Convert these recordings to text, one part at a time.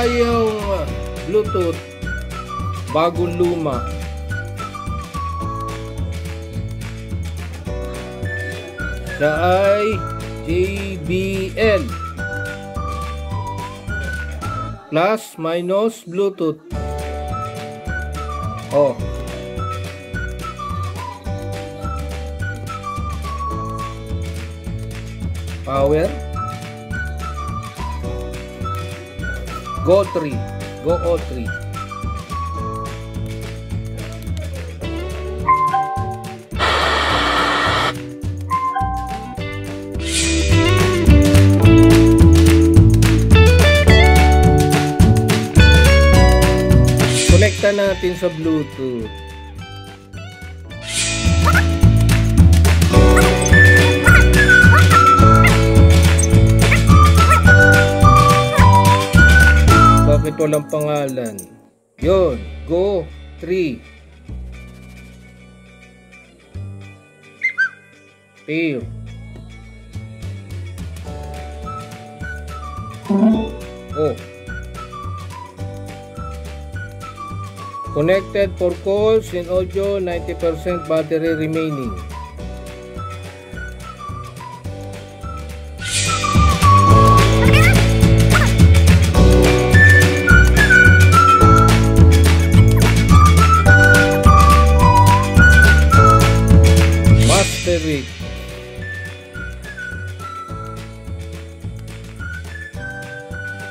tayong Bluetooth bagong luma. Siya ay JBL plus minus Bluetooth. Oh. Power? Go 3. Go O3. Connecta natin sa Bluetooth. Walang pangalan? Yun, go 3. Pair. Oh. Connected for calls and audio 90% battery remaining.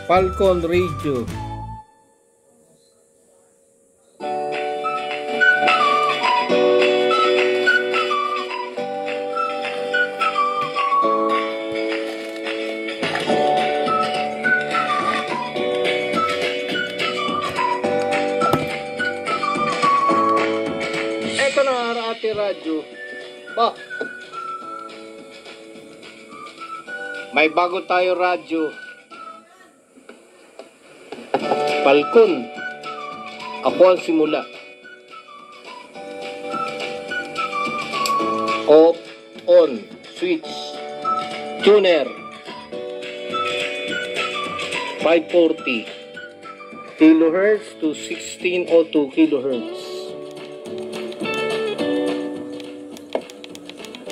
Falcon Radio. Eto na. Ba? May bago tayo radyo. Falcon. Ako ang simula. Off, on, switch, tuner. 540 kilohertz to 1602 kilohertz.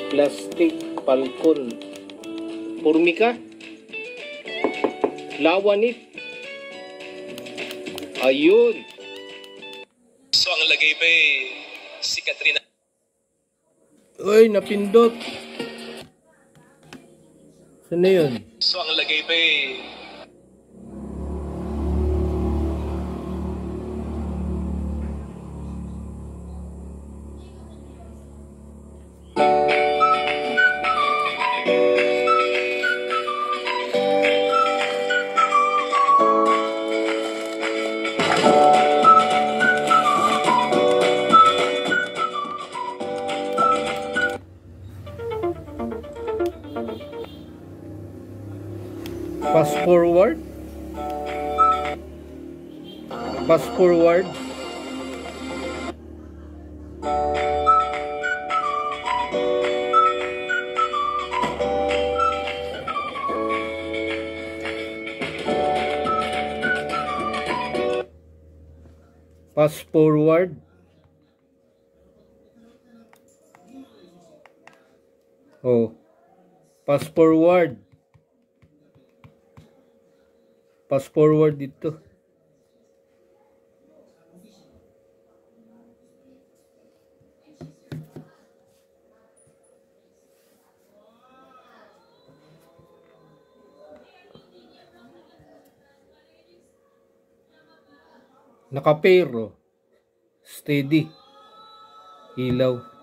Plastic Falcon. Formica. Lawanit. Ayun. So ang lagay pa eh, si Katrina Uy, napindot. Na yun? So ang lagay pa eh, Pass forward. Pass forward. Pass forward. Oh. Pass forward. Pass forward dito. Nakapero. Steady. Ilaw.